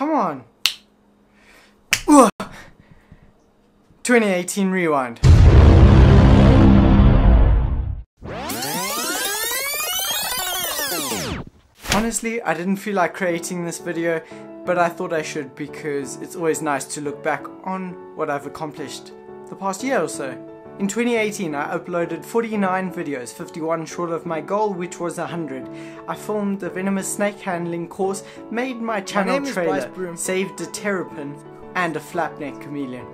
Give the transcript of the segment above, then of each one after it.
Come on. Ugh. 2018 Rewind. Honestly, I didn't feel like creating this video, but I thought I should because it's always nice to look back on what I've accomplished the past year or so. In 2018, I uploaded 49 videos, 51 short of my goal, which was 100. I filmed the venomous snake handling course, made my channel is trailer, saved a terrapin and a flapneck chameleon.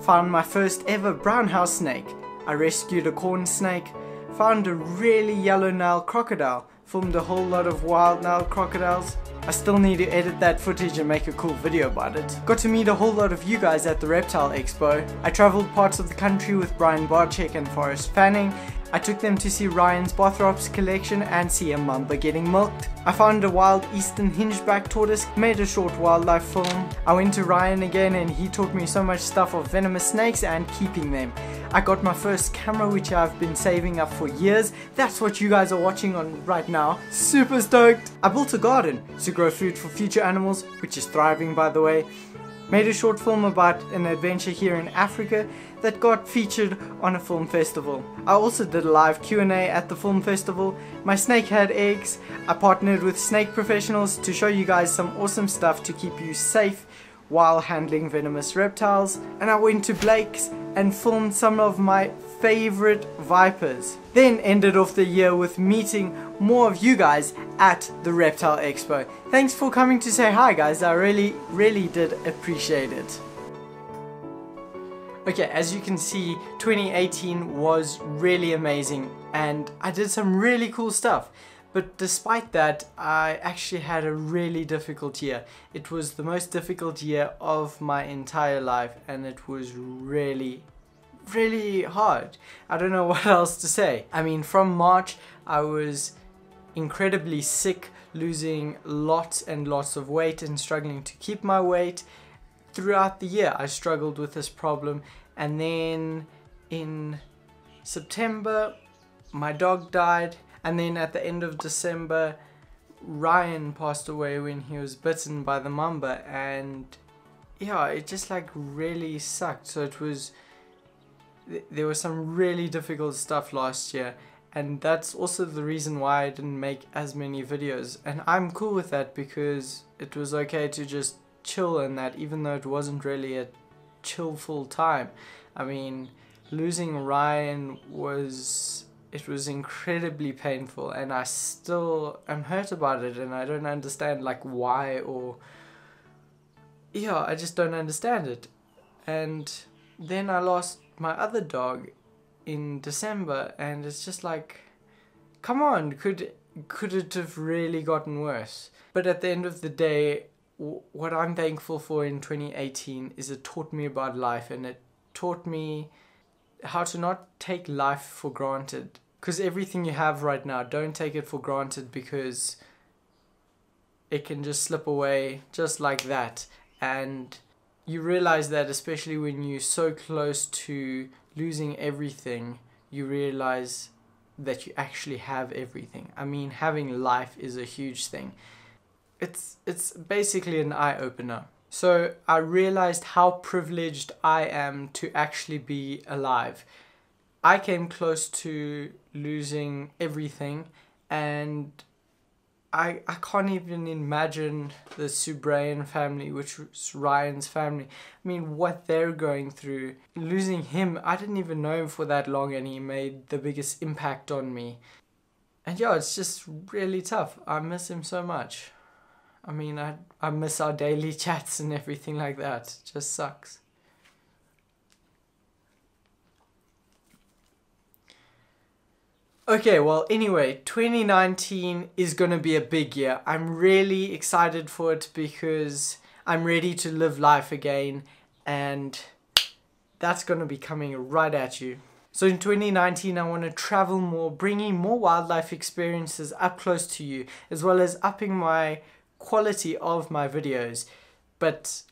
Found my first ever brown house snake. I rescued a corn snake. Found a really yellow Nile crocodile. Filmed a whole lot of wild Nile crocodiles. I still need to edit that footage and make a cool video about it. Got to meet a whole lot of you guys at the Reptile Expo. I travelled parts of the country with Brian Barczyk and Forrest Fanning. I took them to see Ryan's Bothrops collection and see a mamba getting milked. I found a wild eastern hingeback tortoise, made a short wildlife film. I went to Ryan again and he taught me so much stuff of venomous snakes and keeping them. I got my first camera which I've been saving up for years. That's what you guys are watching on right now. Super stoked! I built a garden to grow food for future animals, which is thriving by the way. Made a short film about an adventure here in Africa that got featured on a film festival. I also did a live Q&A at the film festival. My snake had eggs. I partnered with snake professionals to show you guys some awesome stuff to keep you safe while handling venomous reptiles. And I went to Blake's and filmed some of my favorite vipers. Then ended off the year with meeting more of you guys at the Reptile Expo. Thanks for coming to say hi guys, I really, really did appreciate it. Okay, as you can see, 2018 was really amazing and I did some really cool stuff. But despite that, I actually had a really difficult year. It was the most difficult year of my entire life and it was really, really hard. I don't know what else to say. I mean, from March, I was incredibly sick, losing lots and lots of weight and struggling to keep my weight. Throughout the year, I struggled with this problem, and then in September, my dog died, and then at the end of December, Ryan passed away when he was bitten by the mamba, and yeah, it just like really sucked. So it was th- there was some really difficult stuff last year and that's also the reason why I didn't make as many videos and I'm cool with that because it was okay to just chill in that even though it wasn't really a chill full time I mean losing Ryan was it was incredibly painful and I still am hurt about it and I don't understand like why or yeah I just don't understand it. And then I lost my other dog in December and it's just like come on could could it have really gotten worse? But at the end of the day what I'm thankful for in 2018 is it taught me about life and it taught me how to not take life for granted because everything you have right now don't take it for granted because it can just slip away just like that. And you realize that especially when you're so close to losing everything you realize that you actually have everything. I mean having life is a huge thing. It's it's basically an eye opener. So i realized how privileged i am to actually be alive i came close to losing everything and I, I can't even imagine the Soobrayan family, which was Ryan's family. I mean, what they're going through. Losing him, I didn't even know him for that long, and he made the biggest impact on me. And yeah, it's just really tough. I miss him so much. I mean, I, I miss our daily chats and everything like that. It just sucks. Okay, well, anyway, 2019 is gonna be a big year. I'm really excited for it because I'm ready to live life again, and that's gonna be coming right at you. So in 2019, I want to travel more, bringing more wildlife experiences up close to you, as well as upping my quality of my videos, but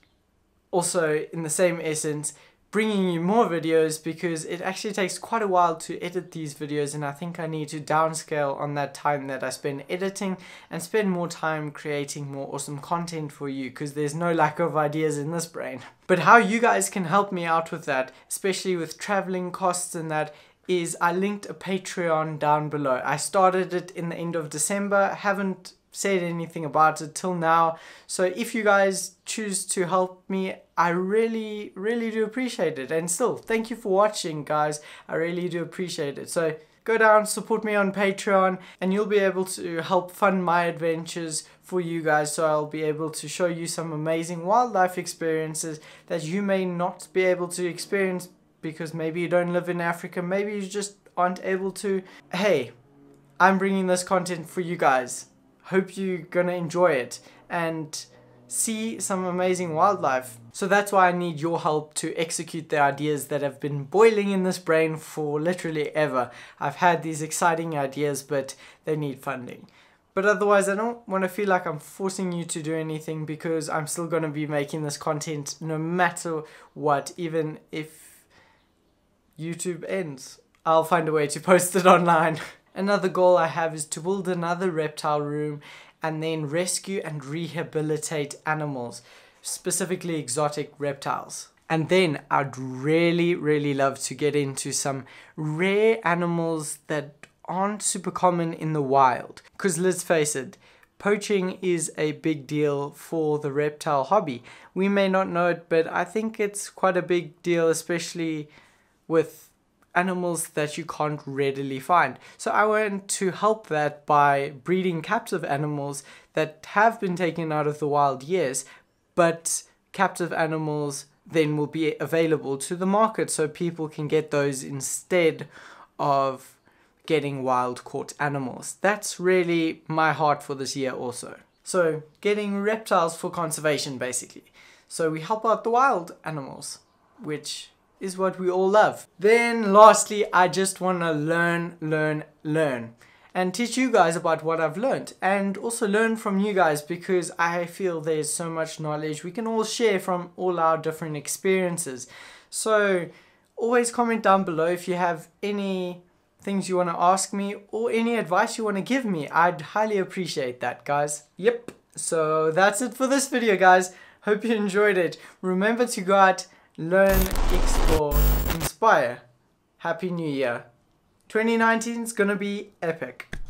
also in the same essence, bringing you more videos because it actually takes quite a while to edit these videos and I think I need to downscale on that time that I spend editing and spend more time creating more awesome content for you because there's no lack of ideas in this brain. But how you guys can help me out with that, especially with traveling costs and that, is I linked a Patreon down below. I started it in the end of December, haven't said anything about it till now. So if you guys choose to help me, I really, really do appreciate it. And still, thank you for watching, guys. I really do appreciate it. So go down, support me on Patreon, and you'll be able to help fund my adventures for you guys. So I'll be able to show you some amazing wildlife experiences that you may not be able to experience because maybe you don't live in Africa, maybe you just aren't able to. Hey, I'm bringing this content for you guys hope you're gonna enjoy it and see some amazing wildlife. So that's why I need your help to execute the ideas that have been boiling in this brain for literally ever. I've had these exciting ideas, but they need funding. But otherwise, I don't want to feel like I'm forcing you to do anything because I'm still going to be making this content no matter what, even if YouTube ends. I'll find a way to post it online. Another goal I have is to build another reptile room and then rescue and rehabilitate animals, specifically exotic reptiles. And then I'd really, really love to get into some rare animals that aren't super common in the wild. Because let's face it, poaching is a big deal for the reptile hobby. We may not know it, but I think it's quite a big deal, especially with animals that you can't readily find. So I want to help that by breeding captive animals that have been taken out of the wild years, but captive animals then will be available to the market so people can get those instead of getting wild caught animals. That's really my heart for this year also. So getting reptiles for conservation basically. So we help out the wild animals, which is what we all love. Then lastly, I just want to learn, learn, learn and teach you guys about what I've learned and also learn from you guys because I feel there's so much knowledge we can all share from all our different experiences. So always comment down below if you have any things you want to ask me or any advice you want to give me. I'd highly appreciate that guys. Yep. So that's it for this video guys. Hope you enjoyed it. Remember to go out learn, explore, inspire. Happy New Year. 2019 is gonna be epic.